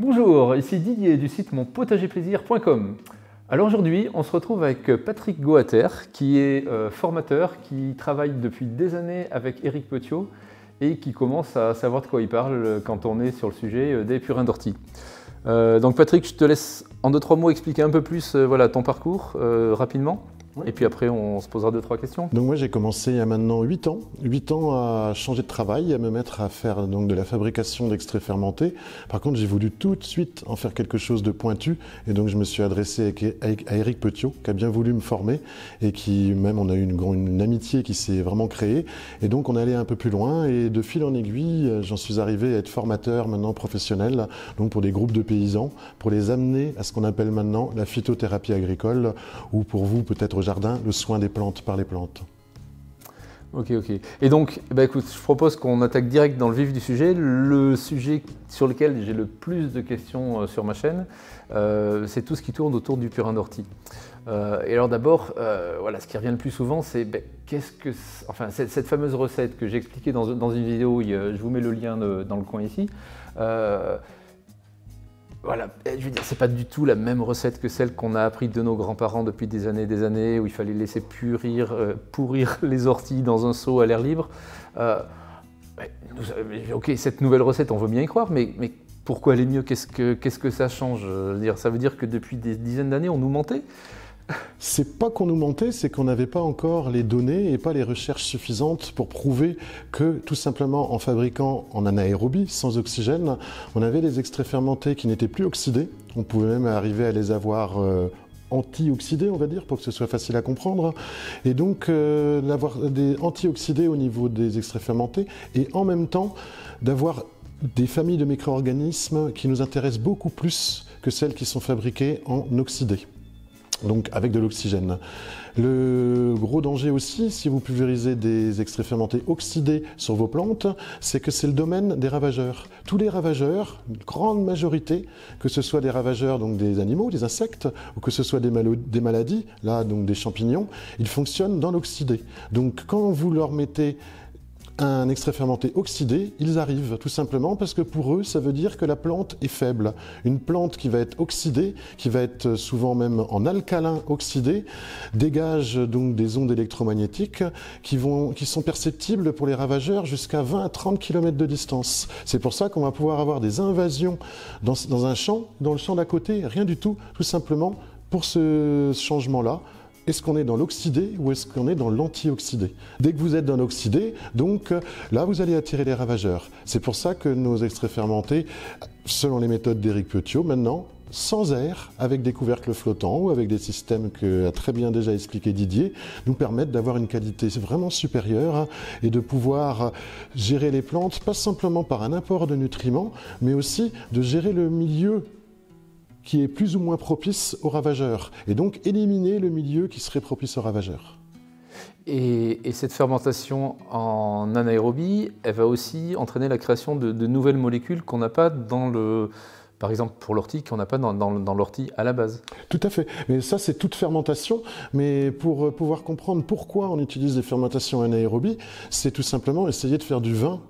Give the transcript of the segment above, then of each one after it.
Bonjour, ici Didier du site monpotagerplaisir.com. Alors aujourd'hui, on se retrouve avec Patrick Goater, qui est euh, formateur, qui travaille depuis des années avec Eric Petiot et qui commence à savoir de quoi il parle quand on est sur le sujet euh, des purins d'ortie. Euh, donc Patrick, je te laisse en deux trois mots expliquer un peu plus voilà, ton parcours rapidement. Et puis après, on se posera deux, trois questions. Donc moi, j'ai commencé il y a maintenant 8 ans. 8 ans à changer de travail, à me mettre à faire donc, de la fabrication d'extraits fermentés. Par contre, j'ai voulu tout de suite en faire quelque chose de pointu. Et donc, je me suis adressé à Eric Petiot, qui a bien voulu me former. Et qui, même, on a eu une, une amitié qui s'est vraiment créée. Et donc, on est allé un peu plus loin. Et de fil en aiguille, j'en suis arrivé à être formateur maintenant professionnel. Donc, pour des groupes de paysans, pour les amener à ce qu'on appelle maintenant la phytothérapie agricole. Ou pour vous, peut-être le soin des plantes par les plantes. Ok, ok. Et donc, bah écoute, je propose qu'on attaque direct dans le vif du sujet. Le sujet sur lequel j'ai le plus de questions euh, sur ma chaîne, euh, c'est tout ce qui tourne autour du purin d'ortie. Euh, et alors d'abord, voilà, ce qui revient le plus souvent, c'est ben, qu'est-ce que, enfin, cette, fameuse recette que j'ai expliquée dans, une vidéo, je vous mets le lien dans le coin ici voilà, je veux dire, c'est pas du tout la même recette que celle qu'on a appris de nos grands-parents depuis des années et des années, où il fallait laisser purir, euh, pourrir les orties dans un seau à l'air libre. Euh, ok, cette nouvelle recette, on veut bien y croire, mais, pourquoi elle est mieux? Qu'est-ce que, ça change? Ça veut dire que depuis des dizaines d'années, on nous mentait c'est pas qu'on nous mentait, c'est qu'on n'avait pas encore les données et pas les recherches suffisantes pour prouver que tout simplement en fabriquant en anaérobie, sans oxygène, on avait des extraits fermentés qui n'étaient plus oxydés. On pouvait même arriver à les avoir euh, anti-oxydés, on va dire, pour que ce soit facile à comprendre. Et donc, euh, d'avoir des anti-oxydés au niveau des extraits fermentés et en même temps d'avoir des familles de micro-organismes qui nous intéressent beaucoup plus que celles qui sont fabriquées en oxydés donc avec de l'oxygène. Le gros danger aussi, si vous pulvérisez des extraits fermentés oxydés sur vos plantes, c'est que c'est le domaine des ravageurs. Tous les ravageurs, une grande majorité, que ce soit des ravageurs donc des animaux, des insectes, ou que ce soit des, des maladies, là donc des champignons, ils fonctionnent dans l'oxydé. Donc quand vous leur mettez un extrait fermenté oxydé, ils arrivent tout simplement parce que pour eux, ça veut dire que la plante est faible. Une plante qui va être oxydée, qui va être souvent même en alcalin oxydé, dégage donc des ondes électromagnétiques qui, vont, qui sont perceptibles pour les ravageurs jusqu'à 20 à 30 km de distance. C'est pour ça qu'on va pouvoir avoir des invasions dans, dans un champ, dans le champ d'à côté, rien du tout, tout simplement pour ce changement-là est-ce qu'on est dans l'oxydé ou est-ce qu'on est dans l'antioxydé? Dès que vous êtes dans l'oxydé, donc là, vous allez attirer les ravageurs. C'est pour ça que nos extraits fermentés, selon les méthodes d'Éric Petiot, maintenant, sans air, avec des couvercles flottants ou avec des systèmes que a très bien déjà expliqué Didier, nous permettent d'avoir une qualité vraiment supérieure et de pouvoir gérer les plantes, pas simplement par un apport de nutriments, mais aussi de gérer le milieu qui est plus ou moins propice aux ravageurs, et donc éliminer le milieu qui serait propice aux ravageurs. Et, cette fermentation en anaérobie, elle va aussi entraîner la création de, nouvelles molécules qu'on n'a pas dans le, par exemple pour l'ortie, qu'on n'a pas dans, dans l'ortie à la base. Tout à fait. Mais ça, c'est toute fermentation. Mais pour pouvoir comprendre pourquoi on utilise des fermentations anaérobie, c'est tout simplement essayer de faire du vin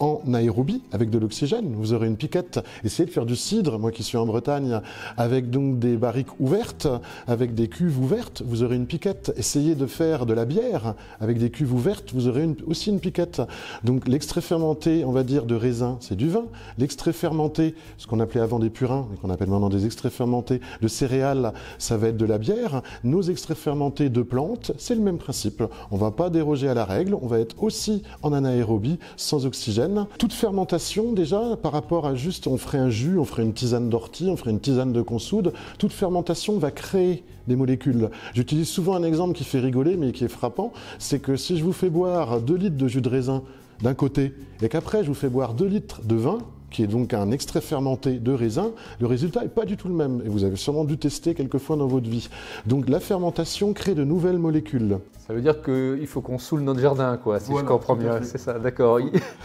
en aérobie avec de l'oxygène. Vous aurez une piquette. Essayez de faire du cidre, moi qui suis en Bretagne, avec donc des barriques ouvertes, avec des cuves ouvertes, vous aurez une piquette. Essayez de faire de la bière avec des cuves ouvertes, vous aurez aussi une piquette. Donc l'extrait fermenté, on va dire, de raisin, c'est du vin. L'extrait fermenté, ce qu'on appelait avant des purins, et qu'on appelle maintenant des extraits fermentés de céréales, ça va être de la bière. Nos extraits fermentés de plantes, c'est le même principe. On ne va pas déroger à la règle, on va être aussi en anaérobie, sans oxygène toute fermentation, déjà, par rapport à juste, on ferait un jus, on ferait une tisane d'ortie, on ferait une tisane de consoude, toute fermentation va créer des molécules. J'utilise souvent un exemple qui fait rigoler, mais qui est frappant, c'est que si je vous fais boire 2 litres de jus de raisin d'un côté, et qu'après je vous fais boire 2 litres de vin, qui est donc un extrait fermenté de raisin, le résultat n'est pas du tout le même. Et vous avez sûrement dû tester quelques fois dans votre vie. Donc la fermentation crée de nouvelles molécules. Ça veut dire qu'il faut qu'on saoule notre jardin, quoi, si je comprends bien. C'est ça, d'accord.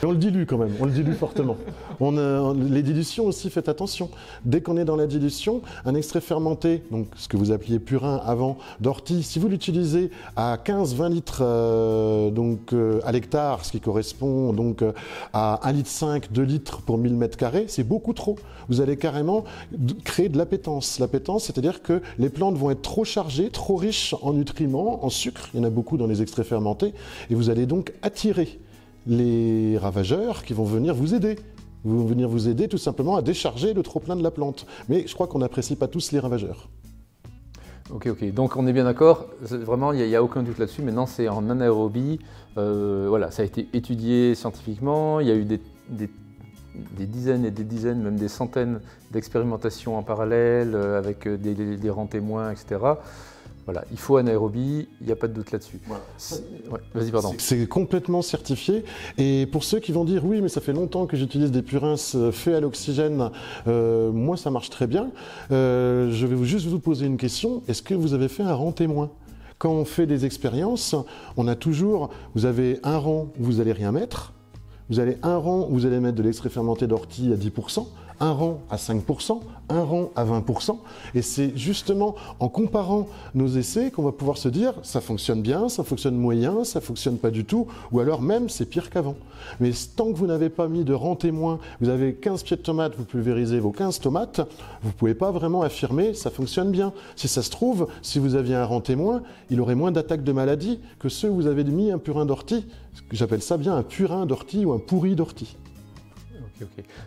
on le dilue quand même, on le dilue fortement. On, les dilutions aussi, faites attention. Dès qu'on est dans la dilution, un extrait fermenté, donc ce que vous appeliez purin avant d'ortie, si vous l'utilisez à 15-20 litres euh, donc, euh, à l'hectare, ce qui correspond donc à 1,5 litre, 2 litres pour 1000 000 mètres carrés, c'est beaucoup trop. Vous allez carrément créer de l'appétence. L'appétence, c'est-à-dire que les plantes vont être trop chargées, trop riches en nutriments, en sucre, il y en a beaucoup dans les extraits fermentés, et vous allez donc attirer les ravageurs qui vont venir vous aider. Ils vont venir vous aider tout simplement à décharger le trop-plein de la plante. Mais je crois qu'on n'apprécie pas tous les ravageurs. Ok, ok. Donc on est bien d'accord. Vraiment, il n'y a, aucun doute là-dessus. Maintenant, c'est en anaérobie. Euh, voilà, ça a été étudié scientifiquement. Il y a eu des, dizaines et des dizaines, même des centaines d'expérimentations en parallèle euh, avec des, des rangs témoins, etc. Voilà, il faut anaérobie, il n'y a pas de doute là-dessus. Vas-y, pardon. C'est complètement certifié. Et pour ceux qui vont dire oui, mais ça fait longtemps que j'utilise des purins euh, faits à l'oxygène, euh, moi ça marche très bien. Euh, je vais juste vous poser une question. Est-ce que vous avez fait un rang témoin? Quand on fait des expériences, on a toujours, vous avez un rang où vous allez rien mettre. Vous avez un rang vous allez mettre de l'extrait fermenté d'ortie à 10%, un rang à 5%, un rang à 20%. Et c'est justement en comparant nos essais qu'on va pouvoir se dire ça fonctionne bien, ça fonctionne moyen, ça fonctionne pas du tout, ou alors même c'est pire qu'avant. Mais tant que vous n'avez pas mis de rang témoin, vous avez 15 pieds de tomates, vous pulvérisez vos 15 tomates, vous ne pouvez pas vraiment affirmer ça fonctionne bien. Si ça se trouve, si vous aviez un rang témoin, il aurait moins d'attaques de maladies que ceux où vous avez mis un purin d'ortie. J'appelle ça bien un purin d'ortie ou un pourri d'ortie.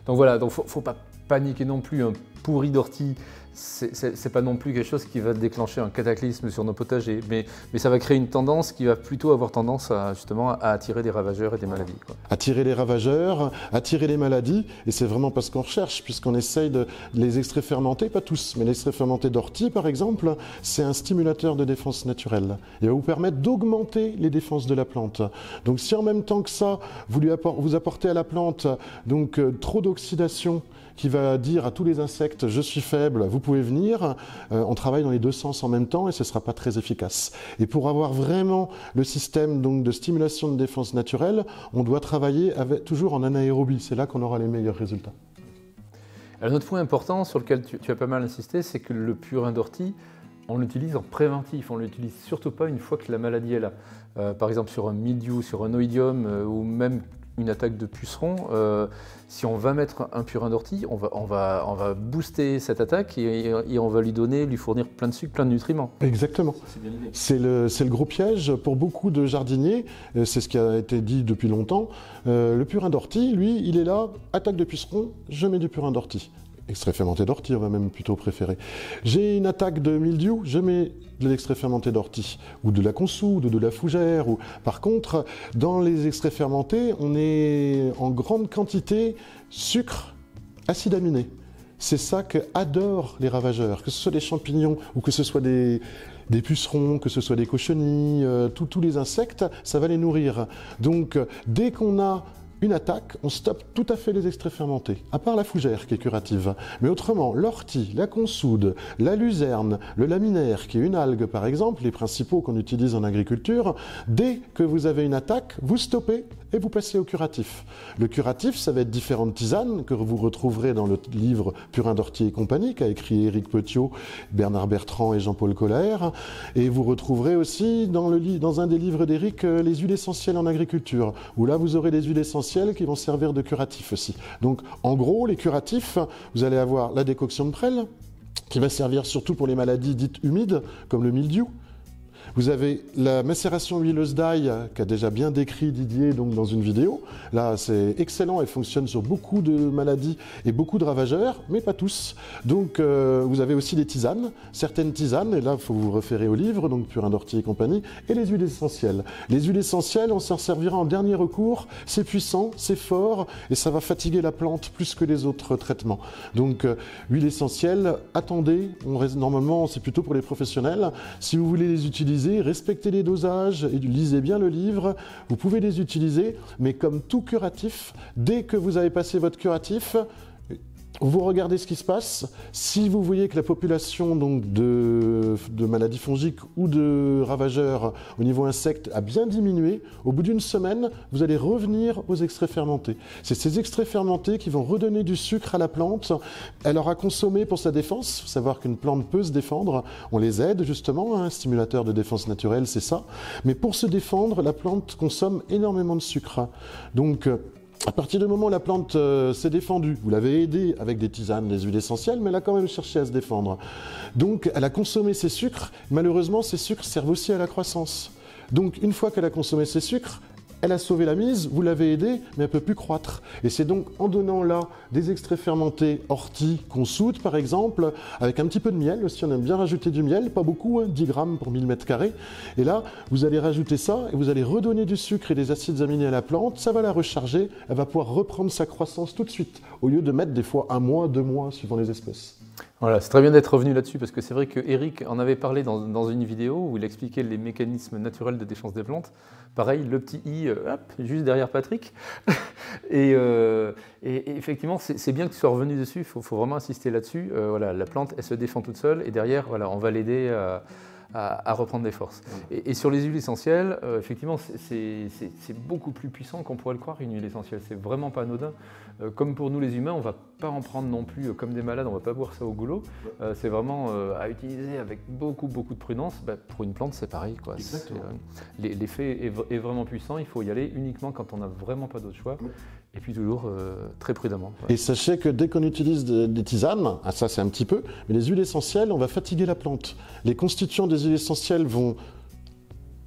Donc voilà, donc faut, faut pas paniquer non plus. Un pourri d'ortie, c'est pas non plus quelque chose qui va déclencher un cataclysme sur nos potagers, mais, mais, ça va créer une tendance qui va plutôt avoir tendance à, justement à attirer des ravageurs et des maladies. Attirer les ravageurs, attirer les maladies, et c'est vraiment parce qu'on recherche, puisqu'on essaye de les extraits fermentés, pas tous, mais l'extrait fermenté d'ortie par exemple, c'est un stimulateur de défense naturelle. Il va vous permettre d'augmenter les défenses de la plante. Donc si en même temps que ça, vous, lui apportez à la plante donc, euh, trop d'oxydation, qui va dire à tous les insectes je suis faible, vous pouvez venir. Euh, on travaille dans les deux sens en même temps et ce ne sera pas très efficace. Et pour avoir vraiment le système donc, de stimulation de défense naturelle, on doit travailler toujours en anaérobie. C'est là qu'on aura les meilleurs résultats. Un autre point important sur lequel tu, as pas mal insisté, c'est que le purin d'ortie, on l'utilise en préventif, on ne l'utilise surtout pas une fois que la maladie est là. Euh, par exemple sur un mildiou, sur un oïdium euh, ou même une attaque de puceron, euh, si on va mettre un purin d'ortie, on va, on, va, on va booster cette attaque et, on va lui donner, lui fournir plein de sucre, plein de nutriments. Exactement. C'est le, le, gros piège pour beaucoup de jardiniers, c'est ce qui a été dit depuis longtemps. Euh, le purin d'ortie, lui, il est là, attaque de puceron, je mets du purin d'ortie extrait fermenté d'ortie, on va même plutôt préférer. J'ai une attaque de mildiou, je mets de l'extrait fermenté d'ortie, ou de la consoude, ou de la fougère. Ou... Par contre, dans les extraits fermentés, on est en grande quantité sucre, acide aminé. C'est ça que adorent les ravageurs, que ce soit des champignons ou que ce soit des, pucerons, que ce soit des cochenilles, euh, tous les insectes, ça va les nourrir. Donc, dès qu'on a une attaque, on stoppe tout à fait les extraits fermentés, à part la fougère qui est curative. Mais autrement, l'ortie, la consoude, la luzerne, le laminaire, qui est une algue par exemple, les principaux qu'on utilise en agriculture, dès que vous avez une attaque, vous stoppez et vous passez au curatif. Le curatif, ça va être différentes tisanes que vous retrouverez dans le livre Purin d'Ortie et compagnie, qu'a écrit Éric Petiot, Bernard Bertrand et Jean-Paul Collaert. Et vous retrouverez aussi dans, le, dans un des livres d'Éric euh, les huiles essentielles en agriculture, où là vous aurez des huiles essentielles qui vont servir de curatif aussi. Donc en gros, les curatifs, vous allez avoir la décoction de prêle, qui va servir surtout pour les maladies dites humides, comme le mildiou. Vous avez la macération huileuse d'ail qu'a déjà bien décrit Didier donc dans une vidéo. Là, c'est excellent, elle fonctionne sur beaucoup de maladies et beaucoup de ravageurs, mais pas tous. Donc, euh, vous avez aussi des tisanes, certaines tisanes, et là, il faut vous référer au livre, donc Purin d'Ortie et compagnie, et les huiles essentielles. Les huiles essentielles, on s'en servira en dernier recours. C'est puissant, c'est fort, et ça va fatiguer la plante plus que les autres traitements. Donc, euh, huile essentielle, attendez. Normalement, c'est plutôt pour les professionnels. Si vous voulez les utiliser respectez les dosages et lisez bien le livre. Vous pouvez les utiliser, mais comme tout curatif, dès que vous avez passé votre curatif, vous regardez ce qui se passe. Si vous voyez que la population donc, de, maladies fongiques ou de ravageurs au niveau insecte a bien diminué, au bout d'une semaine, vous allez revenir aux extraits fermentés. C'est ces extraits fermentés qui vont redonner du sucre à la plante. Elle aura consommé pour sa défense. savoir qu'une plante peut se défendre. On les aide justement. Un stimulateur de défense naturelle, c'est ça. Mais pour se défendre, la plante consomme énormément de sucre. Donc, À partir du moment où la plante euh, s'est défendue, vous l'avez aidée avec des tisanes, des huiles essentielles, mais elle a quand même cherché à se défendre. Donc elle a consommé ses sucres. Malheureusement, ces sucres servent aussi à la croissance. Donc une fois qu'elle a consommé ses sucres, elle a sauvé la mise, vous l'avez aidée, mais elle ne peut plus croître. Et c'est donc en donnant là des extraits fermentés orties qu'on soude par exemple, avec un petit peu de miel aussi, on aime bien rajouter du miel, pas beaucoup, 10 hein, grammes pour 1000 mètres carrés. Et là, vous allez rajouter ça et vous allez redonner du sucre et des acides aminés à la plante, ça va la recharger, elle va pouvoir reprendre sa croissance tout de suite, au lieu de mettre des fois un mois, deux mois, suivant les espèces. Voilà, c'est très bien d'être revenu là-dessus parce que c'est vrai que Eric en avait parlé dans, une vidéo où il expliquait les mécanismes naturels de défense des plantes. Pareil, le petit i, euh, hop, juste derrière Patrick. Euh, et, effectivement, c'est bien que tu sois revenu dessus. Il faut, vraiment insister là-dessus. Euh, voilà, la plante, elle se défend toute seule et derrière, voilà, on va l'aider à à, reprendre des forces. Et, sur les huiles essentielles, euh, effectivement, c'est beaucoup plus puissant qu'on pourrait le croire, une huile essentielle. C'est vraiment pas anodin. Euh, comme pour nous les humains, on va pas en prendre non plus euh, comme des malades, on va pas boire ça au goulot. c'est vraiment à utiliser avec beaucoup, beaucoup de prudence. Bah, pour une plante, c'est pareil. L'effet est, est, vraiment puissant, il faut y aller uniquement quand on n'a vraiment pas d'autre choix et puis toujours euh, très prudemment. Et sachez que dès qu'on utilise des tisanes, ah, ça c'est un petit peu, mais les huiles essentielles, on va fatiguer la plante. Les constituants des huiles essentielles vont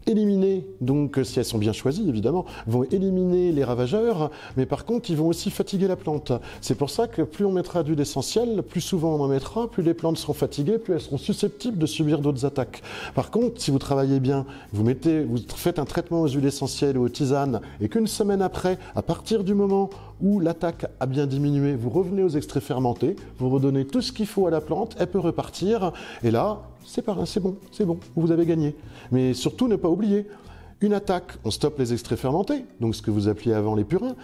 éliminer, donc si elles sont bien choisies évidemment, vont éliminer les ravageurs, mais par contre ils vont aussi fatiguer la plante. C'est pour ça que plus on mettra d'huile essentielle, plus souvent on en mettra, plus les plantes seront fatiguées, plus elles seront susceptibles de subir d'autres attaques. Par contre, si vous travaillez bien, vous, mettez, vous faites un traitement aux huiles essentielles ou aux tisanes, et qu'une semaine après, à partir du moment où l'attaque a bien diminué, vous revenez aux extraits fermentés, vous redonnez tout ce qu'il faut à la plante, elle peut repartir, et là, c'est pas c'est bon, c'est bon, vous avez gagné. Mais surtout, ne pas oublier, une attaque, on stoppe les extraits fermentés, donc ce que vous appeliez avant les purins.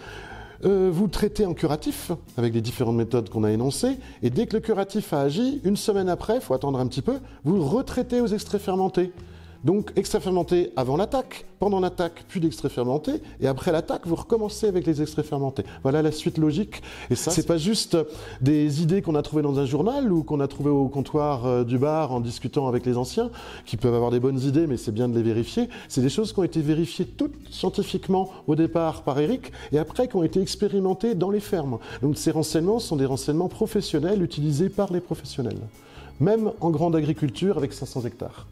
Euh, vous traitez en curatif avec les différentes méthodes qu'on a énoncées, et dès que le curatif a agi, une semaine après, il faut attendre un petit peu, vous retraitez aux extraits fermentés. Donc extrait fermenté avant l'attaque, pendant l'attaque, puis d'extrait fermenté, et après l'attaque, vous recommencez avec les extraits fermentés. Voilà la suite logique. Et ça, c'est pas juste des idées qu'on a trouvées dans un journal ou qu'on a trouvées au comptoir euh, du bar en discutant avec les anciens, qui peuvent avoir des bonnes idées, mais c'est bien de les vérifier. C'est des choses qui ont été vérifiées toutes scientifiquement au départ par Eric, et après qui ont été expérimentées dans les fermes. Donc ces renseignements sont des renseignements professionnels utilisés par les professionnels, même en grande agriculture avec 500 hectares.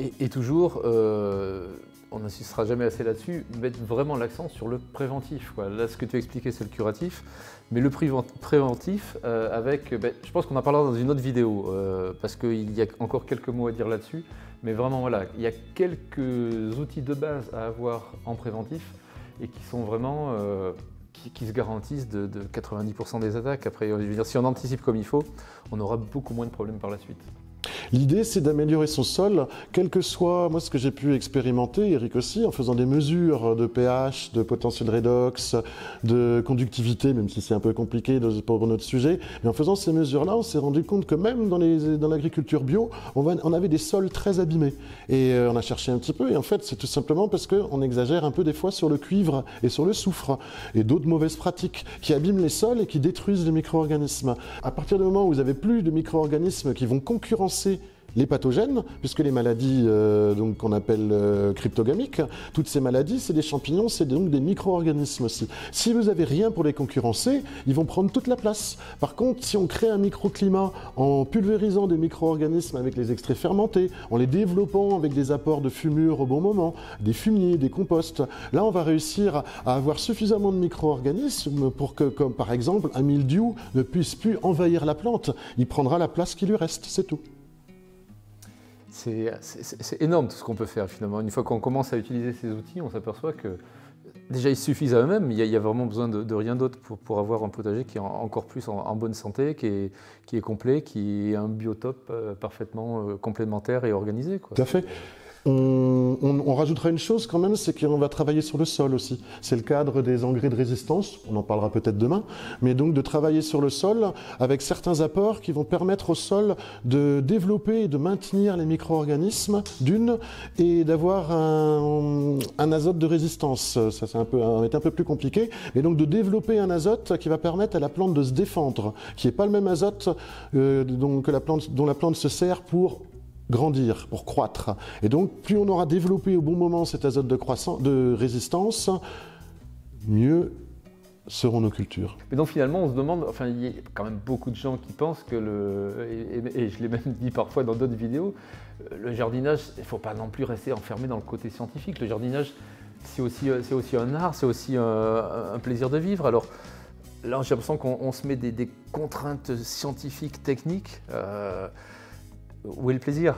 Et, toujours, euh, on n'insistera jamais assez là-dessus, mettre vraiment l'accent sur le préventif. Là, ce que tu as expliqué, c'est le curatif, mais le préventif, euh, avec, ben, je pense qu'on en parlera dans une autre vidéo, euh, parce qu'il y a encore quelques mots à dire là-dessus, mais vraiment, voilà, il y a quelques outils de base à avoir en préventif, et qui sont vraiment... Qui, se garantissent de, de 90% des attaques. Après, si on anticipe comme il faut, on aura beaucoup moins de problèmes par la suite. L'idée, c'est d'améliorer son sol, quel que soit, moi, ce que j'ai pu expérimenter, Eric aussi, en faisant des mesures de pH, de potentiel redox, de conductivité, même si c'est un peu compliqué pour notre sujet. Mais en faisant ces mesures-là, on s'est rendu compte que même dans, l'agriculture bio, on, avait des sols très abîmés. Et euh, on a cherché un petit peu, et en fait, c'est tout simplement parce qu'on exagère un peu des fois sur le cuivre et sur le soufre, et d'autres mauvaises pratiques qui abîment les sols et qui détruisent les micro-organismes. À partir du moment où vous avez plus de micro-organismes qui vont concurrencer les pathogènes, puisque les maladies euh, qu'on appelle euh, cryptogamiques, toutes ces maladies, c'est des champignons, c'est donc des micro-organismes aussi. Si vous n'avez rien pour les concurrencer, ils vont prendre toute la place. Par contre, si on crée un microclimat en pulvérisant des micro-organismes avec les extraits fermentés, en les développant avec des apports de fumure au bon moment, des fumiers, des composts, là on va réussir à avoir suffisamment de micro-organismes pour que, comme par exemple, un mildiou ne puisse plus envahir la plante. Il prendra la place qui lui reste, c'est tout. C'est énorme tout ce qu'on peut faire finalement. Une fois qu'on commence à utiliser ces outils, on s'aperçoit que déjà ils suffisent à eux-mêmes, il, y, a vraiment besoin de, rien d'autre pour, avoir un potager qui est encore plus en, bonne santé, qui est, complet, qui est un biotope euh, parfaitement euh, complémentaire et organisé. Tout à fait. On, rajoutera une chose quand même, c'est qu'on va travailler sur le sol aussi. C'est le cadre des engrais de résistance, on en parlera peut-être demain, mais donc de travailler sur le sol avec certains apports qui vont permettre au sol de développer et de maintenir les micro-organismes d'une et d'avoir un, azote de résistance. Ça c'est un peu, un peu plus compliqué, et donc de développer un azote qui va permettre à la plante de se défendre, qui n'est pas le même azote euh, la plante, dont la plante se sert pour grandir, pour croître. Et donc, plus on aura développé au bon moment cet azote de, croissance, de résistance, mieux seront nos cultures. Mais donc finalement, on se demande, enfin, il y a quand même beaucoup de gens qui pensent que le, et, je l'ai même dit parfois dans d'autres vidéos, le jardinage, il ne faut pas non plus rester enfermé dans le côté scientifique. Le jardinage, c'est aussi, c'est aussi un art, c'est aussi un, un, plaisir de vivre. Alors là, j'ai l'impression qu'on se met des, contraintes scientifiques, techniques. Euh, où est le plaisir?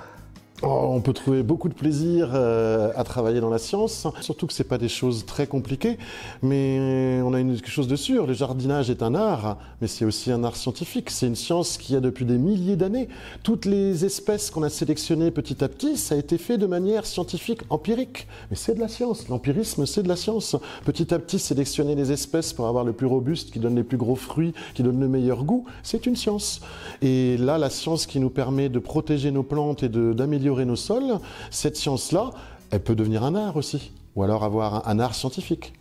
Oh, on peut trouver beaucoup de plaisir euh, à travailler dans la science, surtout que ce pas des choses très compliquées, mais on a une, quelque chose de sûr, le jardinage est un art, mais c'est aussi un art scientifique, c'est une science qui a depuis des milliers d'années. Toutes les espèces qu'on a sélectionnées petit à petit, ça a été fait de manière scientifique, empirique, mais c'est de la science, l'empirisme c'est de la science. Petit à petit, sélectionner les espèces pour avoir le plus robuste, qui donne les plus gros fruits, qui donne le meilleur goût, c'est une science. Et là, la science qui nous permet de protéger nos plantes et d'améliorer nos sols, cette science-là, elle peut devenir un art aussi, ou alors avoir un, art scientifique.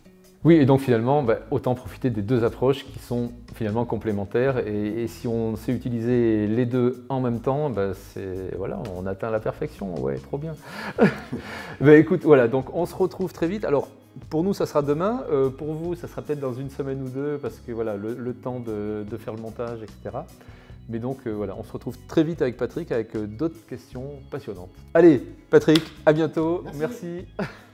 Oui, et donc finalement, bah, autant profiter des deux approches qui sont finalement complémentaires. Et, si on sait utiliser les deux en même temps, bah, voilà, on atteint la perfection. Ouais, trop bien. bah, écoute, voilà, donc on se retrouve très vite. Alors, pour nous, ça sera demain. Euh, pour vous, ça sera peut-être dans une semaine ou deux, parce que voilà, le, temps de, faire le montage, etc. Mais donc euh, voilà, on se retrouve très vite avec Patrick avec euh, d'autres questions passionnantes. Allez, Patrick, à bientôt. Merci.